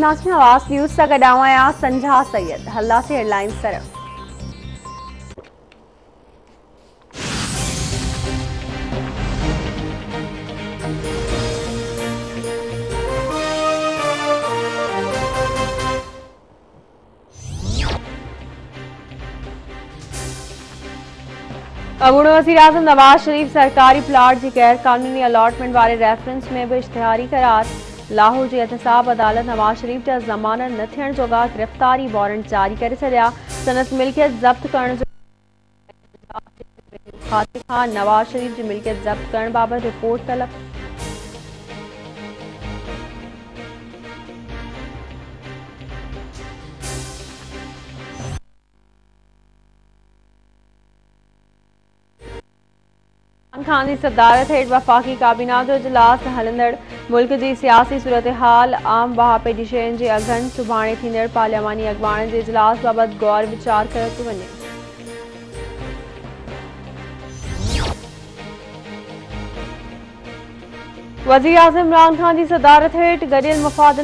नाज़रीन आवाज़ news headlines तरफ़ वज़ीर आज़म नवाज़ शरीफ़ सरकारी प्लाट की गैर क़ानूनी अलॉटमेंट वारे रेफरेंस में भी इश्तिहारी करार। लाहौर की एहतसाब, अदालत नवाज़ शरीफ़ जा ज़मानत न थियण जोगा गिरफ़्तारी वारंट जारी करे संदसि मिल्कियत ज़ब्त खां नवाज़ शरीफ़ की मिल्कियत ज़ब्त करण बाबति रिपोर्ट तलब। खान की सदारत हेठ वफ़ाक़ी काबीना जो इजलास, हलंदड़ मुल्क की सियासी सूरत हाल आम बहापे शयुनि जे अघनि सुभाणे पार्लियामानी अॻवाननि जे इजलास बाबति गौर वीचार वञे वज़ीर आज़म इमरान खान की सदारत हेठ गॾियल मुफ़ाद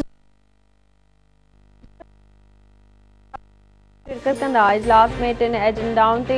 शिरकत कंदा। इजलास में टिन एजेंडाउनि ते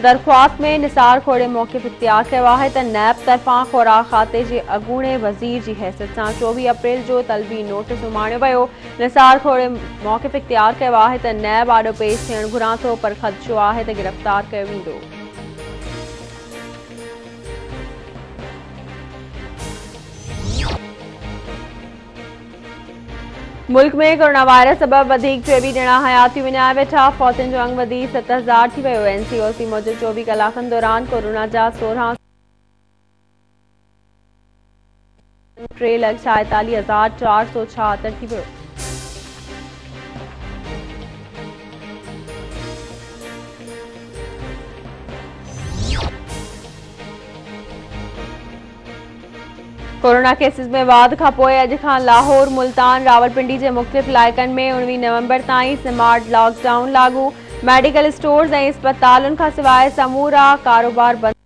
दरख़्वास्त में निसार खोड़े मौक़िफ़ इख़्तियार किया है नैब तरफ़ा ख़ुराक खाते के अगूणे वज़ीर की हैसियत से। चौवी अप्रैल जो तलबी नोटिस उमाणियो वियो। निसार खोड़े पर इख़्तियार कयो आहे त नैब आॾो पेश थियणु घुरां थो पर ख़दशो है त गिरफ़्तार किया मुल्क में कोरोना वायरस सबब वधीक जणा हयाती विञाया वेठा फौतुनि जो अंग वधी सत हज़ार थी वियो एनसीओसी मूजिबि चोवीह कलाकनि दौरान कोरोना जा सोरहं टे लख छाएतालीह हज़ार चार सौ छहत्तर कोरोना केसिस में वाध खां पोइ अॼु खां लाहौर, मुल्तान, रावलपिंडी जे मुख़्तलिफ़ इलाइक़नि में उणिवीह नवंबर ताईं स्मार्ट लॉकडाउन लागू। मेडिकल स्टोर्स ऐं अस्पतालुनि खां सवाइ समूरा कारोबार बंदि।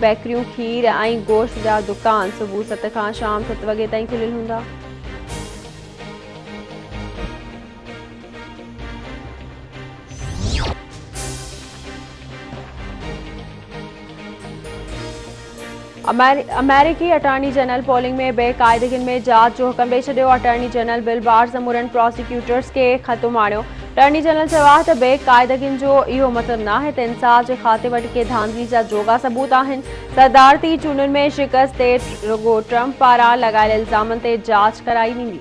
बेकरियूं, खीर ऐं गोश्त जा दुकान सुबुह सत खां शाम सत वॻे खुलियल हूंदा। अमेरिकी अटॉर्नी जनरल पोलिंग में बेक़ाइदगियुनि में जाँच जो हुकम ॾेई छॾियो, अटॉर्नी जनरल बिल बार ज़मूरनि प्रोसिक्यूटर्स खे खत्म माणियो। अटॉर्नी जनरल चयो आहे त बेक़ाइदगियुनि जो इहो मतिलबु न आहे इंसाफ़ जे खाते वटि के धांधली जा जोगा सबूत आहिनि। सदारती चूंडुनि में शिकस्त रुगो ट्रंप पारां लॻायल इल्ज़ामनि ते जाँच कराई वेंदी।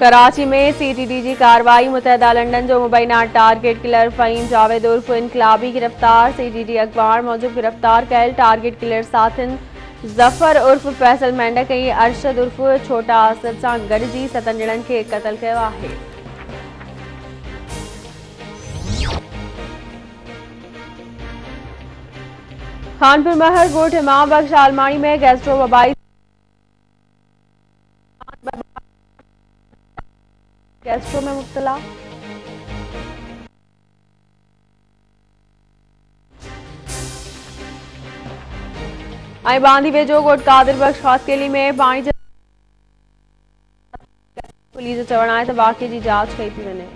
कराची में सीटीडी की कार्रवाई, मुतहदा लंडन जो मुबैना टारगेट किलर फ़हीम जावेद उर्फ़ इनकलाबी गिरफ़्तार सीटीडी अखबार मूजिब गिरफ़्तार कयल टारगेट किलर साथिन ज़फ़र उर्फ़ फैसल मेंढक अरशद उर्फ़ छोटा असद सां गॾिजी सतनि ॼणनि खे क़तल कयो आहे खानपुर महर ॻोठ इमाम बख्श आलमाणी में गैस्ट्रो वबाई गैस्ट्रो में मुब्तला। आई बांधी वेजो गोट कादिर बख़्श ख़ासकेली में पाणी पुलिस चवण है तो वाक़े जी जाँच कई थी वञे